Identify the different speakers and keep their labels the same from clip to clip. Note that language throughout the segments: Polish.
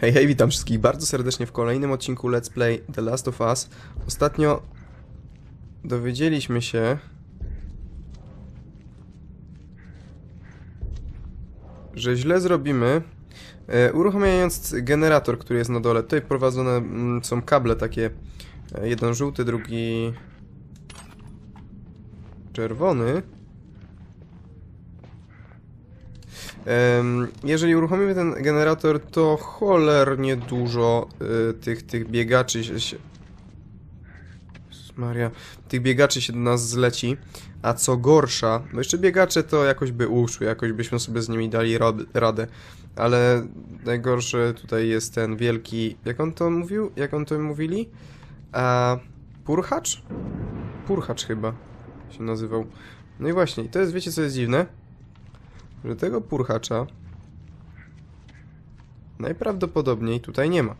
Speaker 1: Hej, hej, witam wszystkich bardzo serdecznie w kolejnym odcinku Let's Play The Last of Us. Ostatnio dowiedzieliśmy się, że źle zrobimy, e, uruchamiając generator, który jest na dole. Tutaj prowadzone mm, są kable takie, e, jeden żółty, drugi czerwony. Jeżeli uruchomimy ten generator, to cholernie dużo y, tych, tych biegaczy się, Maria, tych biegaczy się do nas zleci, a co gorsza, bo jeszcze biegacze to jakoś by uszły, jakoś byśmy sobie z nimi dali rad- radę, ale najgorsze tutaj jest ten wielki, jak on to mówił, jak on to mówili? A, purchacz? Purchacz chyba się nazywał. No i właśnie, to jest, wiecie co jest dziwne? Że tego purchacza najprawdopodobniej tutaj nie ma.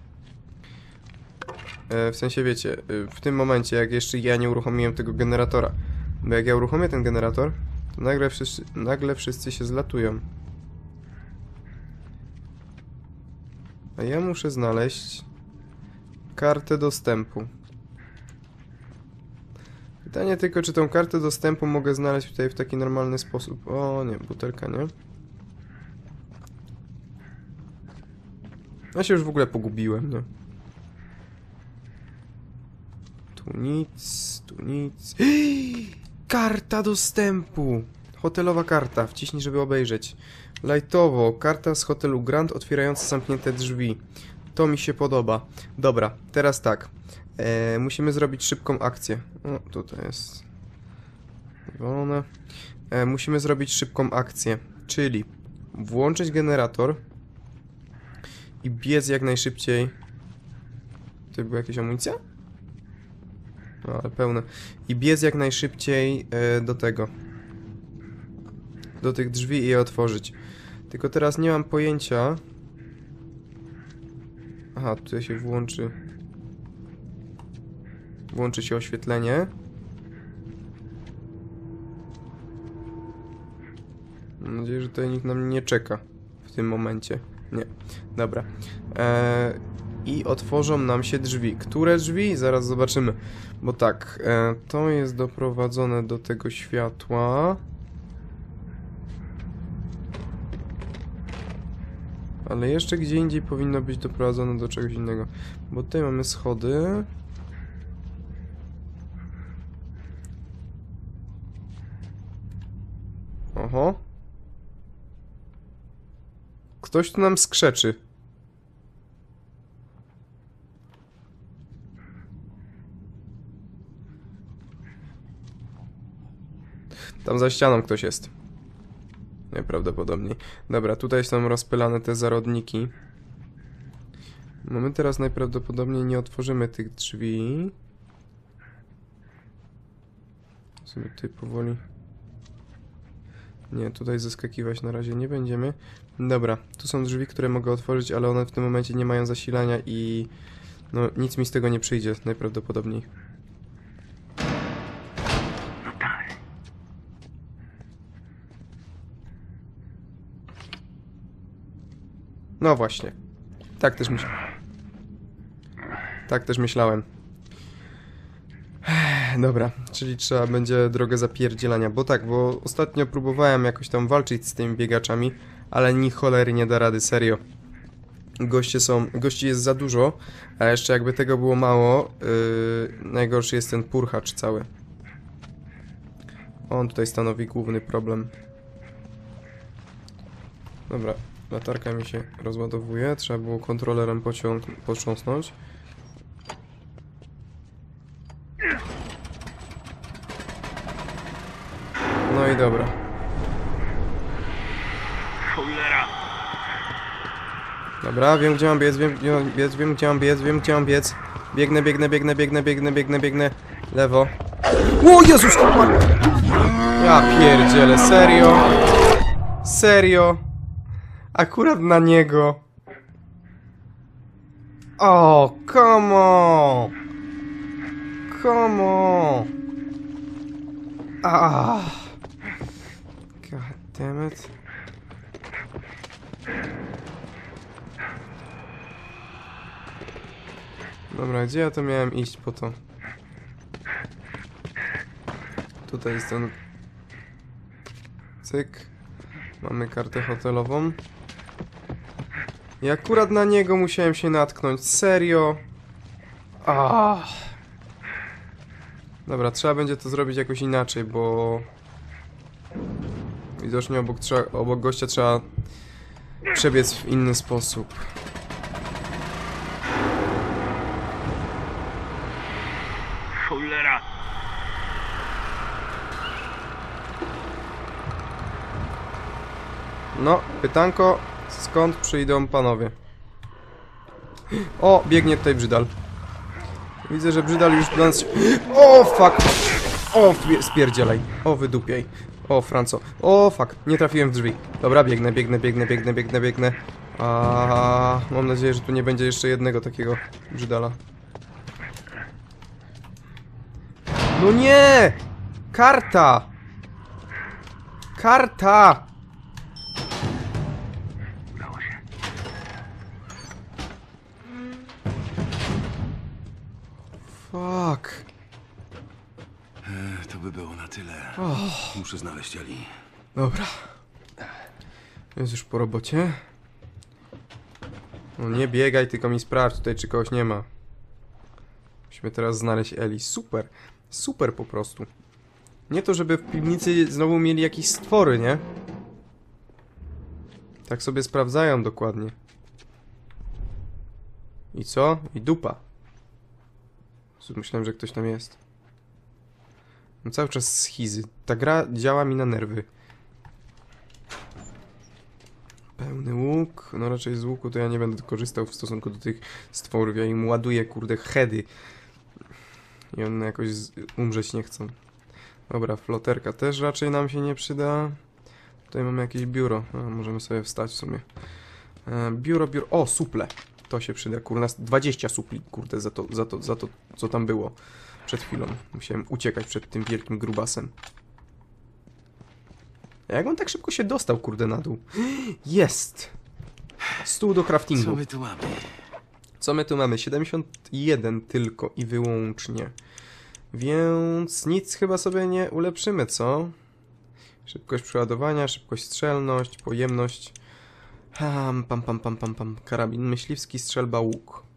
Speaker 1: E, w sensie wiecie, e, w tym momencie, jak jeszcze ja nie uruchomiłem tego generatora, bo jak ja uruchomię ten generator, to nagle wszyscy, nagle wszyscy się zlatują. A ja muszę znaleźć kartę dostępu. Pytanie tylko, czy tą kartę dostępu mogę znaleźć tutaj w taki normalny sposób. O nie, butelka, nie? Ja się już w ogóle pogubiłem, nie? Tu nic, tu nic. Karta dostępu! Hotelowa karta, wciśnij, żeby obejrzeć. Lightowo, karta z hotelu Grand otwierająca zamknięte drzwi. To mi się podoba. Dobra, teraz tak. E, musimy zrobić szybką akcję. O, tutaj jest. Wolone. E, musimy zrobić szybką akcję, czyli włączyć generator i biec jak najszybciej. Tutaj była jakaś amunicja? No, ale pełne. I biec jak najszybciej e, do tego. Do tych drzwi i je otworzyć. Tylko teraz nie mam pojęcia. Aha, tutaj się włączy. Włączy się oświetlenie. Mam nadzieję, że tutaj nikt na mnie nie czeka w tym momencie. Nie. Dobra. Eee, I otworzą nam się drzwi. Które drzwi? Zaraz zobaczymy. Bo tak, e, to jest doprowadzone do tego światła. Ale jeszcze gdzie indziej powinno być doprowadzone do czegoś innego. Bo tutaj mamy schody. Ktoś tu nam skrzeczy. Tam za ścianą ktoś jest. Najprawdopodobniej. Dobra, tutaj są rozpylane te zarodniki. No my teraz najprawdopodobniej nie otworzymy tych drzwi. Sobie tutaj powoli... Nie, tutaj zeskakiwać na razie nie będziemy. Dobra, tu są drzwi, które mogę otworzyć, ale one w tym momencie nie mają zasilania i... No, nic mi z tego nie przyjdzie, najprawdopodobniej. No właśnie. Tak też myślałem. Tak też myślałem. Dobra, czyli trzeba będzie drogę zapierdzielania, bo tak, bo ostatnio próbowałem jakoś tam walczyć z tymi biegaczami, ale ni cholery nie da rady, serio. Goście są, gości jest za dużo, a jeszcze jakby tego było mało, yy, najgorszy jest ten purchacz cały. On tutaj stanowi główny problem. Dobra, latarka mi się rozładowuje, trzeba było kontrolerem pociąg potrząsnąć. No i dobra.
Speaker 2: Cholera!
Speaker 1: Dobra, wiem gdzie mam biec, wiem gdzie mam biec, wiem gdzie mam biec, wiem gdzie mam biec. Biegnę, biegnę, biegnę, biegnę, biegnę, biegnę, biegnę. Lewo. O Jezus! Ja pierdzielę, serio? Serio? Akurat na niego. O, come on! Come on! Ah! God damn it. Dobra, gdzie ja to miałem iść po to? Tutaj jest ten... Cyk. Mamy kartę hotelową. I akurat na niego musiałem się natknąć. Serio? Ah. Dobra, trzeba będzie to zrobić jakoś inaczej, bo... Widocznie obok, trzeba, obok gościa trzeba przebiec w inny sposób.
Speaker 2: Cholera!
Speaker 1: No, pytanko, skąd przyjdą panowie? O, biegnie tutaj Brzydal. Widzę, że Brzydal już do nas... O, fuck! O, spierdzielaj. O, wydupiej. O, Franco. O, fuck, nie trafiłem w drzwi. Dobra, biegnę, biegnę, biegnę, biegnę, biegnę, biegnę. A, mam nadzieję, że tu nie będzie jeszcze jednego takiego Brzydala. No nie! Karta! Karta!
Speaker 3: Muszę znaleźć Ali.
Speaker 1: Dobra. Jest już po robocie. No nie biegaj, tylko mi sprawdź tutaj, czy kogoś nie ma. Musimy teraz znaleźć Eli. Super. Super po prostu. Nie to, żeby w piwnicy znowu mieli jakieś stwory, nie? Tak sobie sprawdzają dokładnie. I co? I dupa. Myślałem, że ktoś tam jest. Mam cały czas schizy. Ta gra działa mi na nerwy. Pełny łuk. No raczej z łuku to ja nie będę korzystał w stosunku do tych stworów. Ja im ładuję, kurde, heady. I one jakoś umrzeć nie chcą. Dobra, floterka też raczej nam się nie przyda. Tutaj mamy jakieś biuro. A, możemy sobie wstać w sumie. E, biuro, biuro. O, suple. To się przyda, kurna. 20 supli, kurde, za to, za to, za to, co tam było przed chwilą. Musiałem uciekać przed tym wielkim grubasem. A Jak on tak szybko się dostał, kurde, na dół? Jest! Stół do craftingu.
Speaker 3: Co my tu mamy?
Speaker 1: Co my tu mamy? 71 tylko i wyłącznie. Więc nic chyba sobie nie ulepszymy, co? Szybkość przeładowania, szybkość strzelność, pojemność. Ham, pam, pam, pam, pam, pam. Karabin myśliwski, strzelba, łuk.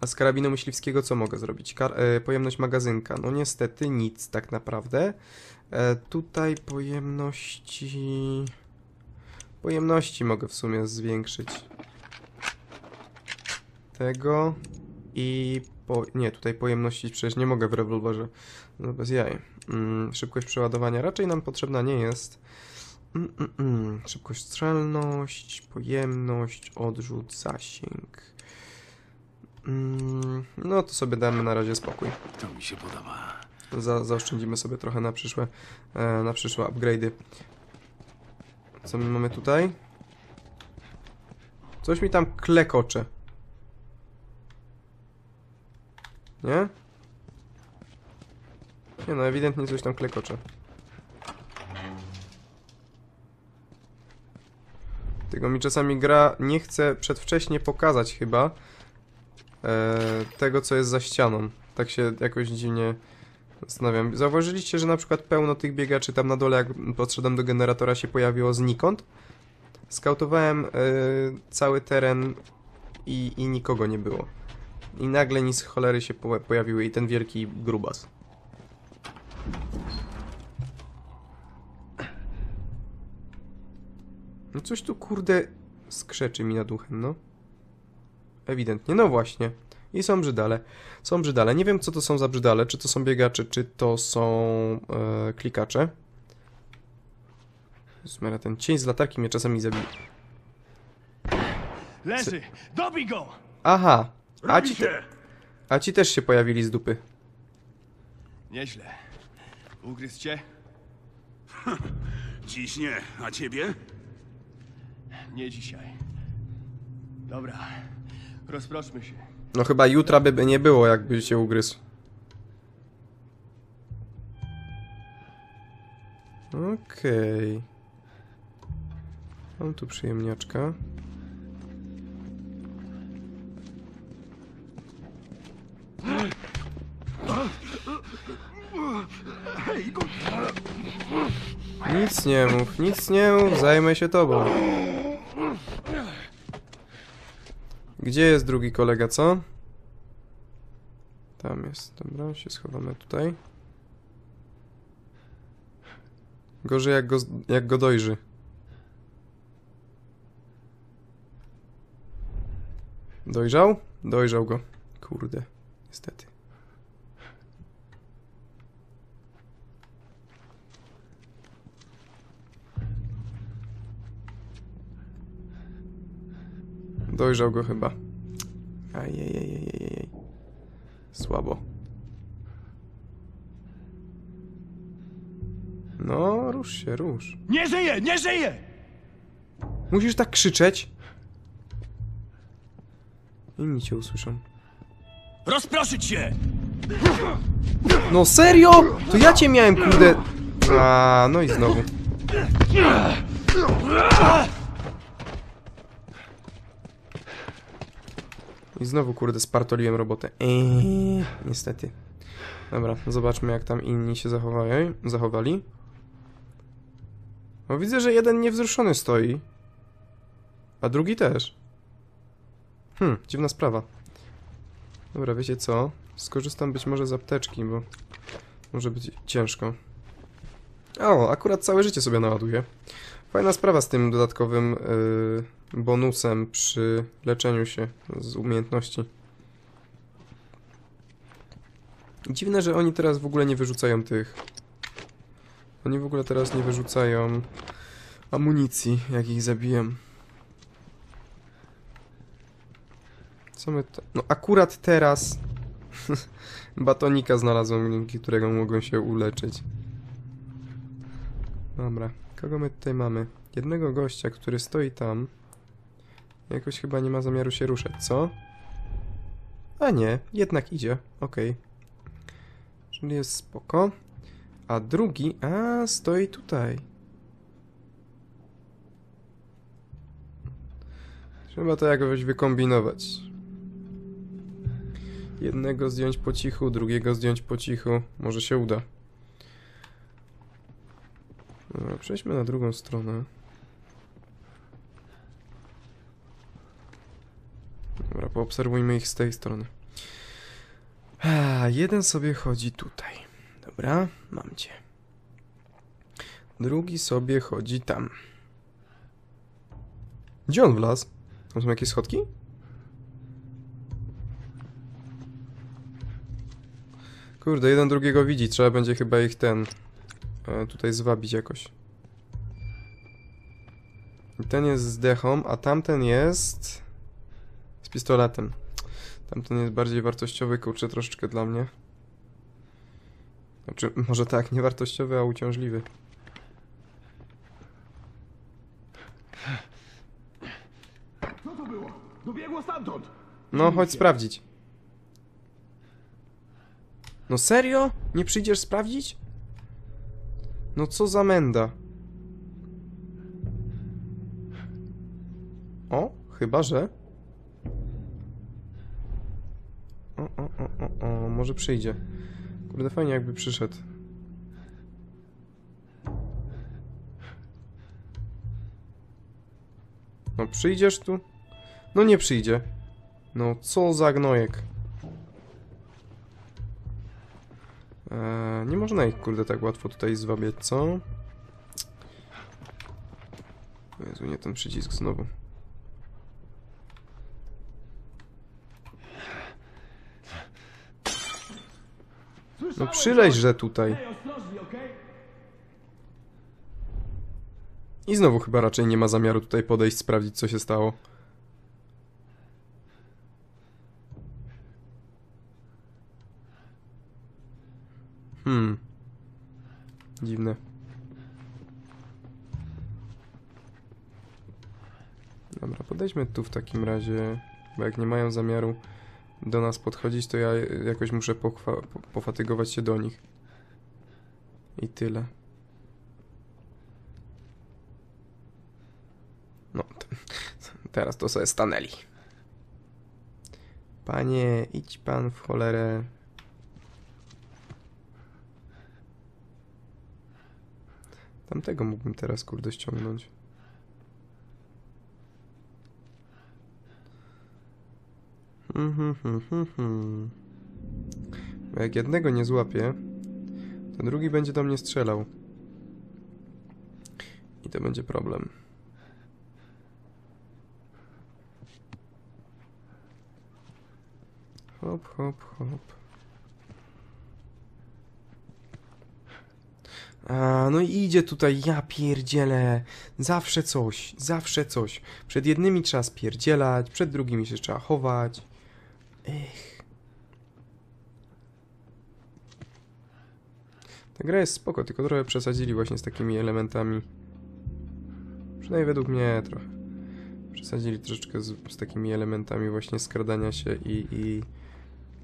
Speaker 1: A z karabinu myśliwskiego co mogę zrobić? Kar e, pojemność magazynka. No niestety nic tak naprawdę. E, tutaj pojemności... Pojemności mogę w sumie zwiększyć tego i po... nie, tutaj pojemności przecież nie mogę w rewolwerze, no bez jaj. Mm, szybkość przeładowania raczej nam potrzebna nie jest. Mm, mm, mm. Szybkość strzelność, pojemność, odrzut, zasięg. Mm, no to sobie damy na razie spokój.
Speaker 3: To mi się podoba.
Speaker 1: Za, zaoszczędzimy sobie trochę na przyszłe, e, na przyszłe upgrade'y. Co my mamy tutaj? Coś mi tam klekocze. Nie? Nie no, ewidentnie coś tam klekocze. Tego mi czasami gra nie chce przedwcześnie pokazać chyba tego, co jest za ścianą. Tak się jakoś dziwnie zastanawiam. Zauważyliście, że na przykład pełno tych biegaczy tam na dole, jak podszedłem do generatora, się pojawiło znikąd? Skautowałem e, cały teren i, i nikogo nie było. I nagle nic cholery się po pojawiły i ten wielki grubas. No coś tu kurde skrzeczy mi nad uchem, no. Ewidentnie, no właśnie. I są brzydale. Są brzydale. Nie wiem, co to są za brzydale. Czy to są biegacze, czy to są e, klikacze. Zmera ten cień z latarki mnie czasami zabije.
Speaker 2: Leży! Dobij go!
Speaker 1: Aha. A ci, te, a ci też się pojawili z dupy.
Speaker 2: Nieźle. Ugryzł cię?
Speaker 3: Dziś nie, a ciebie?
Speaker 2: Nie dzisiaj. Dobra. Rozproszmy się.
Speaker 1: No chyba jutra by nie było, jakby się ugryzł. Okej. Okay. Mam tu przyjemniaczka. Nic nie mów, nic nie mów, zajmę się tobą. Gdzie jest drugi kolega, co? Tam jest, dobra, się schowamy tutaj. Gorzej jak go, jak go dojrzy. Dojrzał? Dojrzał go. Kurde, niestety. Dojrzał go chyba. Ajajajajajaj. Słabo. No, rusz się, rusz.
Speaker 2: Nie żyje, nie żyje!
Speaker 1: Musisz tak krzyczeć? Inni cię usłyszą.
Speaker 2: Rozproszyć się!
Speaker 1: No serio? To ja cię miałem, kurde... A, no i znowu. I znowu, kurde, spartoliłem robotę. Eee, niestety. Dobra, zobaczmy jak tam inni się zachowają, zachowali. No widzę, że jeden niewzruszony stoi. A drugi też. Hmm, dziwna sprawa. Dobra, wiecie co? Skorzystam być może z apteczki, bo może być ciężko. O, akurat całe życie sobie naładuję. Fajna sprawa z tym dodatkowym yy, bonusem przy leczeniu się z umiejętności. Dziwne, że oni teraz w ogóle nie wyrzucają tych. Oni w ogóle teraz nie wyrzucają amunicji, jak ich zabijam. Co my to... No akurat teraz batonika znalazłem, dzięki którego mogłem się uleczyć. Dobra, kogo my tutaj mamy? Jednego gościa, który stoi tam. Jakoś chyba nie ma zamiaru się ruszać, co? A nie, jednak idzie, okej. Czyli jest spoko. A drugi, a stoi tutaj. Trzeba to jakoś wykombinować. Jednego zdjąć po cichu, drugiego zdjąć po cichu. Może się uda. Dobra, przejdźmy na drugą stronę. Dobra, poobserwujmy ich z tej strony. A, jeden sobie chodzi tutaj. Dobra, mam cię. Drugi sobie chodzi tam. Gdzie on wlazł? Tam są jakieś schodki? Kurde, jeden drugiego widzi. Trzeba będzie chyba ich ten... E, tutaj zwabić jakoś. I ten jest z dechą, a tamten jest... Z pistoletem. Tamten jest bardziej wartościowy, kurczę, troszeczkę dla mnie. Znaczy, może tak, nie wartościowy, a uciążliwy.
Speaker 2: Co to było? Dobiegło stamtąd!
Speaker 1: No, chodź sprawdzić. No serio? Nie przyjdziesz sprawdzić? No co za menda. O, chyba że. O, o, o, o, o, może przyjdzie. Kurde, fajnie jakby przyszedł. No przyjdziesz tu? No nie przyjdzie. No co za gnojek. Eee, nie można ich kurde tak łatwo tutaj zwabiać, co? Jezu, nie ten przycisk znowu. No przylejże tutaj.
Speaker 2: ostrożnie, okej?
Speaker 1: I znowu chyba raczej nie ma zamiaru tutaj podejść, sprawdzić co się stało. Hmm. Dziwne. Dobra, podejdźmy tu w takim razie, bo jak nie mają zamiaru do nas podchodzić, to ja jakoś muszę pofatygować się do nich. I tyle. No, teraz to sobie stanęli. Panie, idź pan w cholerę. Tamtego mógłbym teraz, kurde, ściągnąć. Mhm, mhm, mhm. Bo jak jednego nie złapię, to drugi będzie do mnie strzelał. I to będzie problem. Hop, hop, hop. A, no i idzie tutaj, ja pierdzielę. Zawsze coś, zawsze coś. Przed jednymi trzeba spierdzielać, przed drugimi się trzeba chować. Ech. Ta gra jest spoko, tylko trochę przesadzili właśnie z takimi elementami. Przynajmniej według mnie trochę. Przesadzili troszeczkę z, z takimi elementami właśnie skradania się i, i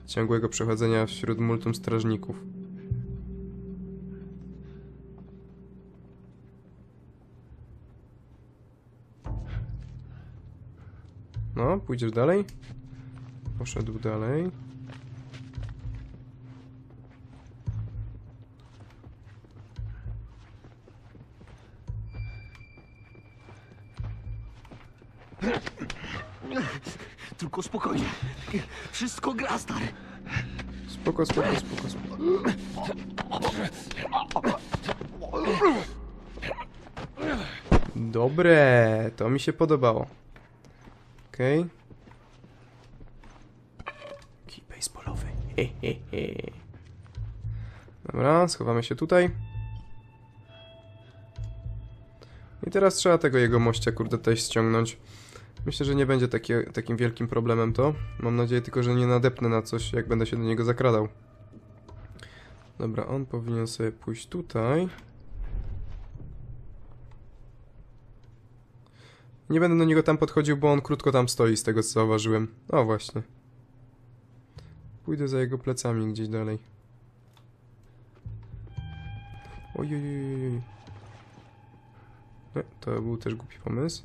Speaker 1: ciągłego przechodzenia wśród multum strażników. No, pójdziesz dalej? Poszedł dalej.
Speaker 2: Tylko spokojnie. Wszystko gra, stary.
Speaker 1: Spoko, spoko, spoko, spoko. Dobre, to mi się podobało. Okej. Okay. Kij baseballowy. He, he, he. Dobra, schowamy się tutaj. I teraz trzeba tego jego mościa, kurde, tutaj ściągnąć. Myślę, że nie będzie takim wielkim problemem to. Mam nadzieję tylko, że nie nadepnę na coś, jak będę się do niego zakradał. Dobra, on powinien sobie pójść tutaj. Nie będę do niego tam podchodził, bo on krótko tam stoi, z tego co zauważyłem. O, właśnie. Pójdę za jego plecami gdzieś dalej. Ojej. Nie, to był też głupi pomysł.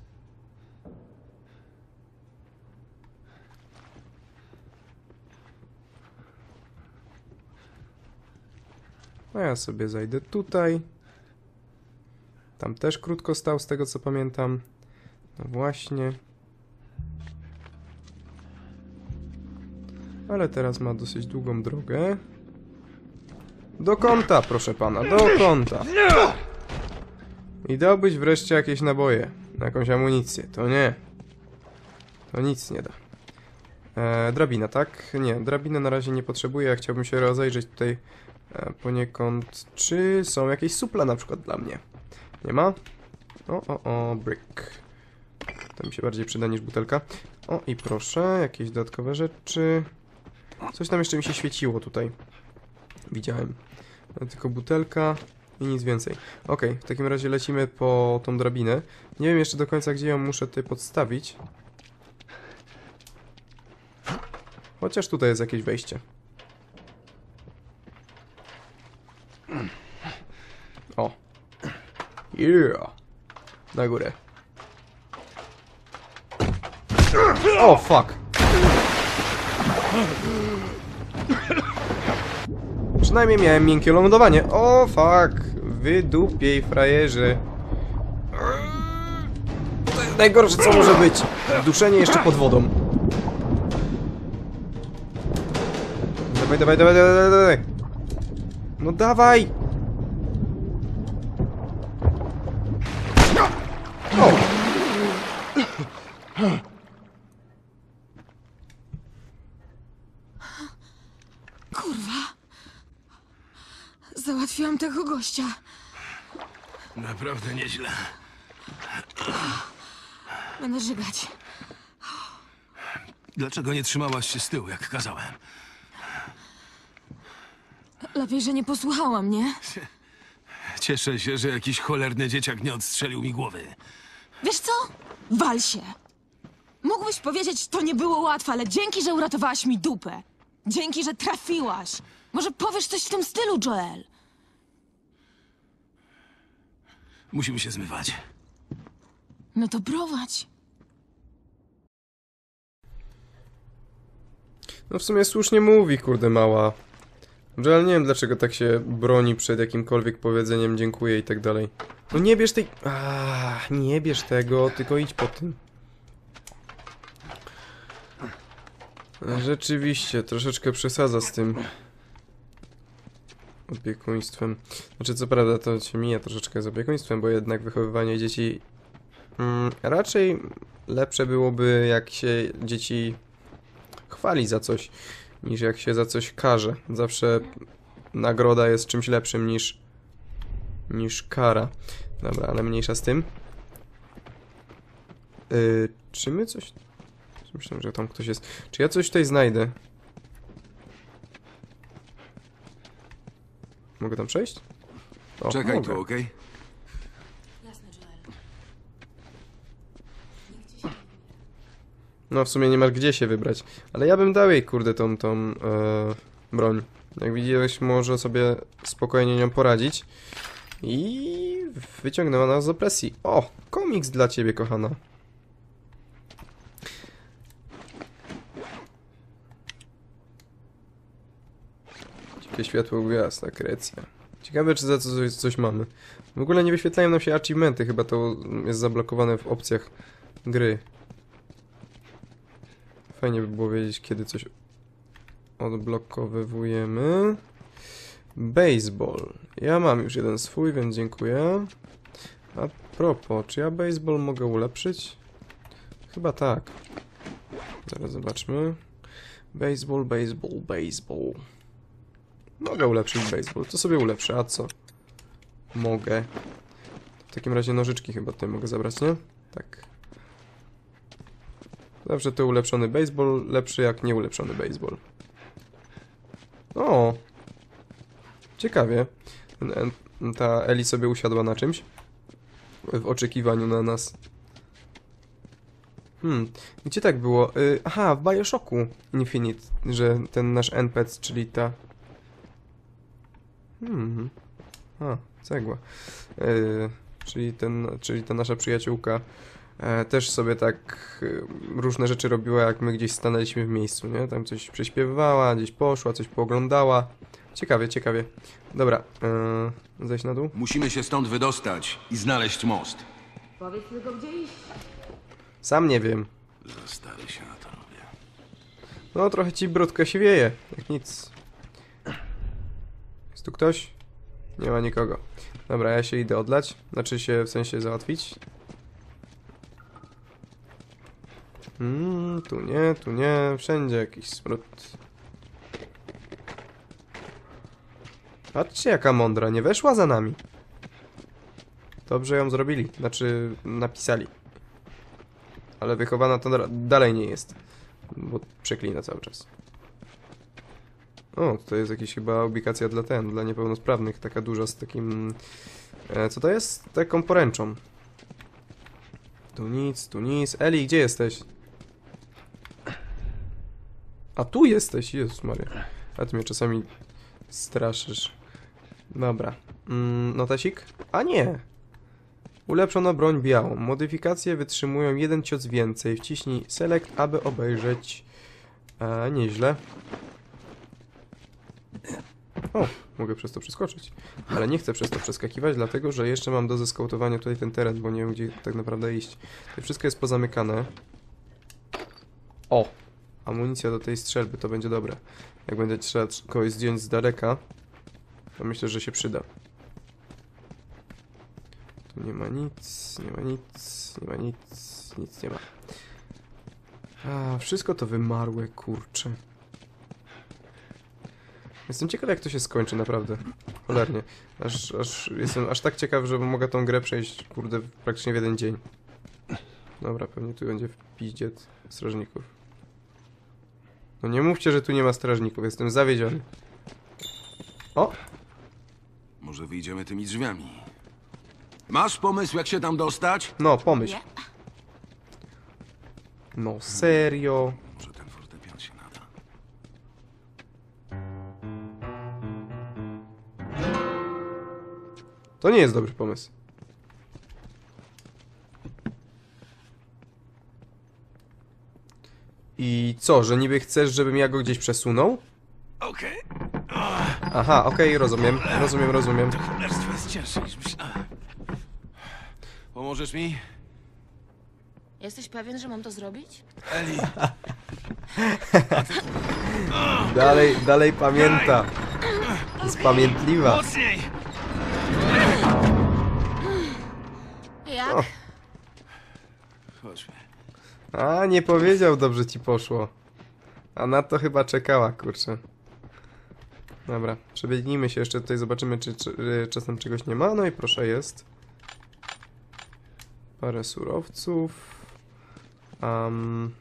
Speaker 1: A ja sobie zajdę tutaj. Tam też krótko stał, z tego co pamiętam. No właśnie. Ale teraz ma dosyć długą drogę. Do kąta, proszę pana, do kąta. I dałbyś wreszcie jakieś naboje, jakąś amunicję. To nie. To nic nie da. E, drabina, tak? Nie, drabiny na razie nie potrzebuję. Ja chciałbym się rozejrzeć tutaj e, poniekąd. Czy są jakieś supla na przykład dla mnie? Nie ma? O, o, o, brick. To mi się bardziej przyda niż butelka. O, i proszę, jakieś dodatkowe rzeczy. Coś tam jeszcze mi się świeciło tutaj. Widziałem. E, Tylko butelka i nic więcej. Ok, w takim razie lecimy po tą drabinę. Nie wiem jeszcze do końca, gdzie ją muszę tutaj podstawić. Chociaż tutaj jest jakieś wejście. O. Yeah. Na górę. O, fuck. Przynajmniej miałem miękkie lądowanie. O, fuck. Wydupiej, frajerzy. To jest najgorsze, co może być. Duszenie jeszcze pod wodą. Dawaj, dawaj, dawaj, dawaj, dawaj. No dawaj. O.
Speaker 4: Kurwa. Załatwiłam tego gościa.
Speaker 3: Naprawdę nieźle.
Speaker 4: Będę żygać.
Speaker 3: Dlaczego nie trzymałaś się z tyłu, jak kazałem?
Speaker 4: Lepiej, że nie posłuchała mnie.
Speaker 3: Cieszę się, że jakiś cholerny dzieciak nie odstrzelił mi głowy.
Speaker 4: Wiesz co? Wal się. Mógłbyś powiedzieć, to nie było łatwe, ale dzięki, że uratowałaś mi dupę. Dzięki, że trafiłaś. Może powiesz coś w tym stylu, Joel?
Speaker 3: Musimy się zmywać.
Speaker 4: No to prowadź.
Speaker 1: No w sumie słusznie mówi, kurde mała. Joel, nie wiem dlaczego tak się broni przed jakimkolwiek powiedzeniem dziękuję i tak dalej. No nie bierz tej... A, nie bierz tego, tylko idź po tym. Rzeczywiście, troszeczkę przesadza z tym opiekuństwem. Znaczy, co prawda, to się mija troszeczkę z opiekuństwem, bo jednak wychowywanie dzieci mm, raczej lepsze byłoby, jak się dzieci chwali za coś, niż jak się za coś karze. Zawsze nagroda jest czymś lepszym niż niż kara. Dobra, ale mniejsza z tym. Yy, czy my coś... Myślę, że tam ktoś jest. Czy ja coś tutaj znajdę? Mogę tam przejść? O,
Speaker 3: Czekaj
Speaker 1: mogę.
Speaker 3: tu, okej?
Speaker 1: No w sumie nie masz gdzie się wybrać. Ale ja bym dał jej, kurde, tą, tą e, broń. Jak widziałeś, może sobie spokojnie nią poradzić. I wyciągnęła nas z opresji. O, komiks dla ciebie, kochana. Dzikie światło gwiazd, akrecja. Ciekawe, czy za co coś, coś mamy. W ogóle nie wyświetlają nam się achievementy, chyba to jest zablokowane w opcjach gry. Fajnie by było wiedzieć, kiedy coś odblokowywujemy. Baseball. Ja mam już jeden swój, więc dziękuję. A propos, czy ja baseball mogę ulepszyć? Chyba tak. Zaraz zobaczmy. Baseball, baseball, baseball. Mogę ulepszyć baseball. To sobie ulepszę, a co? Mogę. W takim razie nożyczki chyba tutaj mogę zabrać, nie? Tak. Zawsze to ulepszony baseball, lepszy jak nieulepszony baseball. O! Ciekawie. Ta Eli sobie usiadła na czymś. W oczekiwaniu na nas. Hmm, gdzie tak było? Y, aha, w Bioshocku Infinite, że ten nasz NPC, czyli ta... Hmm. A, cegła. Y, czyli, ten, czyli ta nasza przyjaciółka e, też sobie tak y, różne rzeczy robiła, jak my gdzieś stanęliśmy w miejscu, nie? Tam coś prześpiewała, gdzieś poszła, coś pooglądała. Ciekawie, ciekawie. Dobra, yy, zejść na dół?
Speaker 3: Musimy się stąd wydostać i znaleźć most.
Speaker 5: Powiedz tylko gdzie iść.
Speaker 1: Sam nie wiem.
Speaker 3: Za stary się na to robię.
Speaker 1: No, trochę ci brudka się wieje, jak nic. Jest tu ktoś? Nie ma nikogo. Dobra, ja się idę odlać. Znaczy się, w sensie załatwić. Mm, tu nie, tu nie, wszędzie jakiś smród. Patrzcie jaka mądra, nie weszła za nami. Dobrze ją zrobili, znaczy napisali. Ale wychowana to da- dalej nie jest. Bo przeklina cały czas. O, to jest jakaś chyba ubikacja dla ten, dla niepełnosprawnych, taka duża z takim... E, co to jest? Taką poręczą. Tu nic, tu nic. Eli, gdzie jesteś? A tu jesteś, Jezus Maria. A ty mnie czasami straszysz. Dobra. Mm, notasik? A nie! Ulepszono broń białą. Modyfikacje wytrzymują jeden cios więcej. Wciśnij select, aby obejrzeć. E, nieźle. O, mogę przez to przeskoczyć. Ale nie chcę przez to przeskakiwać, dlatego że jeszcze mam do zeskautowania tutaj ten teren, bo nie wiem gdzie tak naprawdę iść. To wszystko jest pozamykane. O! Amunicja do tej strzelby, to będzie dobre. Jak będę trzeba kogoś zdjąć z daleka, to myślę, że się przyda. Tu nie ma nic, nie ma nic, nie ma nic, nic nie ma. A, wszystko to wymarłe, kurcze. Jestem ciekaw, jak to się skończy, naprawdę. Cholernie. Aż, aż jestem aż tak ciekaw, że mogę tą grę przejść, kurde, praktycznie w jeden dzień. Dobra, pewnie tu będzie w piździe strażników. No nie mówcie, że tu nie ma strażników, jestem zawiedziony. O!
Speaker 3: Może wyjdziemy tymi drzwiami. Masz pomysł, jak się tam dostać?
Speaker 1: No, pomyśl. No, serio. To nie jest dobry pomysł. I co, że niby chcesz, żebym ja go gdzieś przesunął?
Speaker 3: Okej.
Speaker 1: Aha, okej, rozumiem, rozumiem, rozumiem.
Speaker 3: Cholerstwo jest cięższe niż myślałem. Pomożesz mi?
Speaker 4: Jesteś pewien, że mam to zrobić?
Speaker 3: Eli,
Speaker 1: Dalej, dalej pamięta. Jest pamiętliwa.
Speaker 3: mocniej!
Speaker 1: A, nie powiedział, dobrze ci poszło. A na to chyba czekała, kurczę. Dobra, przebiegnijmy się jeszcze tutaj, zobaczymy, czy, czy y, czasem czegoś nie ma. No i proszę, jest. Parę surowców. Um,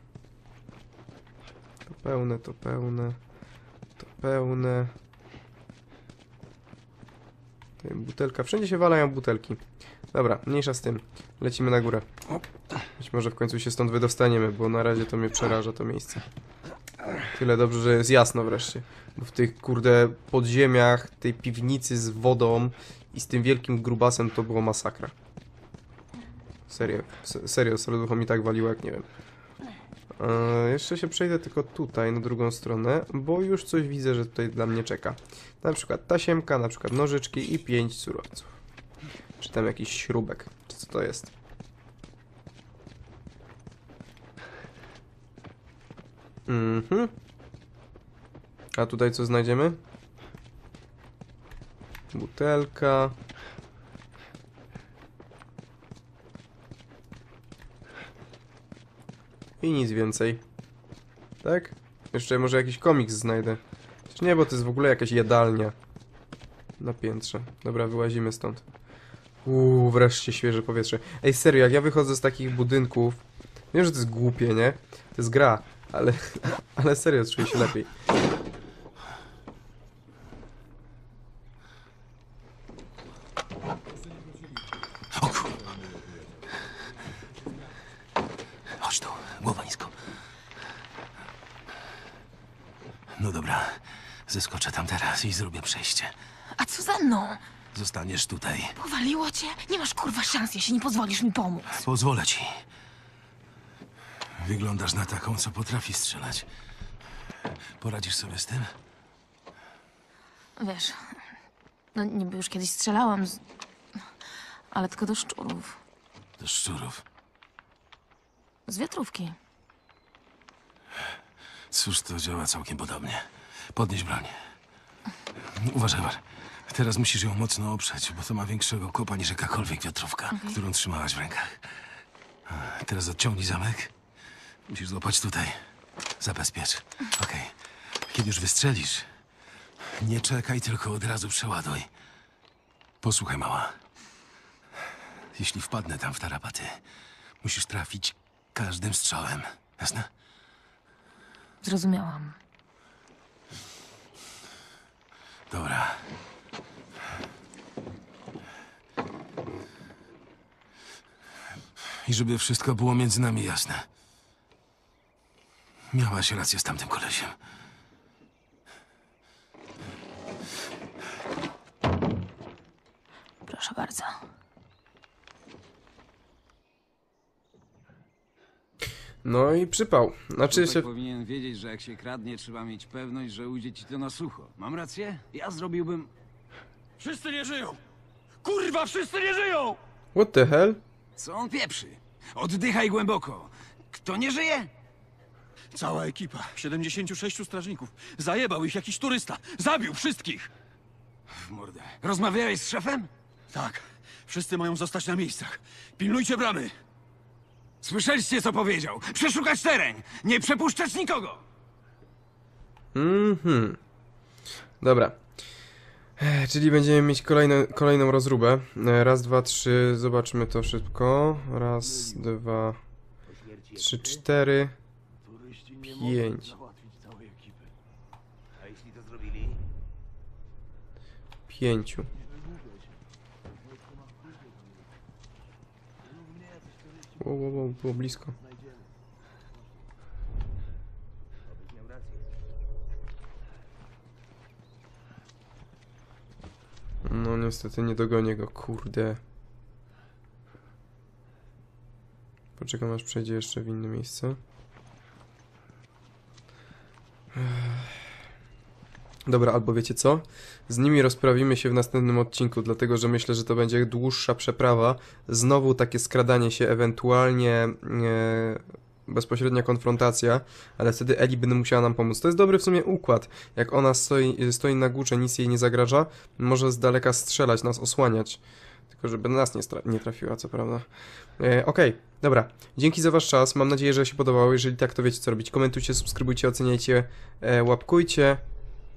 Speaker 1: to pełne, to pełne. To pełne. Tutaj butelka. Wszędzie się walają butelki. Dobra, mniejsza z tym. Lecimy na górę. Może w końcu się stąd wydostaniemy, bo na razie to mnie przeraża to miejsce. Tyle dobrze, że jest jasno wreszcie. Bo w tych, kurde, podziemiach, tej piwnicy z wodą i z tym wielkim grubasem to było masakra. Serio, se- serio, serducho mi tak waliło, jak nie wiem. E, jeszcze się przejdę tylko tutaj, na drugą stronę, bo już coś widzę, że tutaj dla mnie czeka. Na przykład tasiemka, na przykład nożyczki i pięć surowców. Czy tam jakiś śrubek, czy co to jest. Mhm. A tutaj co znajdziemy? Butelka. I nic więcej. Tak? Jeszcze może jakiś komiks znajdę. Chociaż nie, bo to jest w ogóle jakaś jadalnia. Na piętrze. Dobra, wyłazimy stąd. Uuu, wreszcie świeże powietrze. Ej, serio, jak ja wychodzę z takich budynków... Wiem, że to jest głupie, nie? To jest gra, ale... Ale serio, czuję się lepiej.
Speaker 3: Chodź tu, głowa nisko. No dobra, zeskoczę tam teraz i zrobię przejście.
Speaker 4: A co ze mną?
Speaker 3: Zostaniesz tutaj.
Speaker 4: Powaliło cię? Nie masz kurwa szans, jeśli nie pozwolisz mi pomóc.
Speaker 3: Pozwolę ci. Wyglądasz na taką, co potrafi strzelać. Poradzisz sobie z tym?
Speaker 4: Wiesz, no niby już kiedyś strzelałam, z... ale tylko do szczurów.
Speaker 3: Do szczurów.
Speaker 4: Z wiatrówki.
Speaker 3: Cóż, to działa całkiem podobnie. Podnieś broń. Uważaj, War. Teraz musisz ją mocno oprzeć, bo to ma większego kopa niż jakakolwiek wiatrówka, którą trzymałaś w rękach. Teraz odciągnij zamek. Musisz złapać tutaj. Zabezpiecz. Okej. Kiedy już wystrzelisz, nie czekaj, tylko od razu przeładuj. Posłuchaj, mała. Jeśli wpadnę tam w tarapaty, musisz trafić każdym strzałem. Jasne?
Speaker 4: Zrozumiałam.
Speaker 3: Dobra. I żeby wszystko było między nami jasne. Miałaś rację z tamtym kolesiem.
Speaker 4: Proszę bardzo.
Speaker 1: No i przypał. Znaczy
Speaker 6: Człowiek
Speaker 1: się...
Speaker 6: powinien wiedzieć, że jak się kradnie, trzeba mieć pewność, że ujdzie ci to na sucho. Mam rację? Ja zrobiłbym...
Speaker 2: Wszyscy nie żyją! Kurwa, wszyscy nie żyją!
Speaker 1: What the hell?
Speaker 6: Co on pieprzy? Oddychaj głęboko. Kto nie żyje?
Speaker 2: Cała ekipa, 76 strażników. Zajebał ich jakiś turysta. Zabił wszystkich!
Speaker 6: W mordę. Rozmawiałeś z szefem?
Speaker 2: Tak, wszyscy mają zostać na miejscach. Pilnujcie bramy!
Speaker 6: Słyszeliście, co powiedział? Przeszukać teren! Nie przepuszczać nikogo!
Speaker 1: Mhm. Dobra. Eh, Czyli będziemy mieć kolejne, kolejną rozróbę. E, Raz, dwa, trzy. Zobaczmy to szybko. Raz, dwa, trzy, cztery, pięć. Pięciu. Wow, wow, wow, było blisko. No niestety nie dogonię go, kurde. Poczekam aż przejdzie jeszcze w inne miejsce. Dobra, albo wiecie co? Z nimi rozprawimy się w następnym odcinku, dlatego że myślę, że to będzie dłuższa przeprawa. Znowu takie skradanie się, ewentualnie e, bezpośrednia konfrontacja, ale wtedy Eli będzie musiała nam pomóc. To jest dobry w sumie układ. Jak ona stoi, stoi na górze, nic jej nie zagraża, może z daleka strzelać, nas osłaniać. Tylko żeby nas nie, nie trafiła, co prawda. E, Okej, dobra. Dzięki za wasz czas. Mam nadzieję, że się podobało. Jeżeli tak, to wiecie co robić. Komentujcie, subskrybujcie, oceniajcie, e, łapkujcie.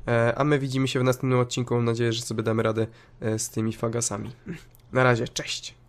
Speaker 1: E, a my widzimy się w następnym odcinku. Mam nadzieję, że sobie damy radę e, z tymi fagasami. Na razie, cześć.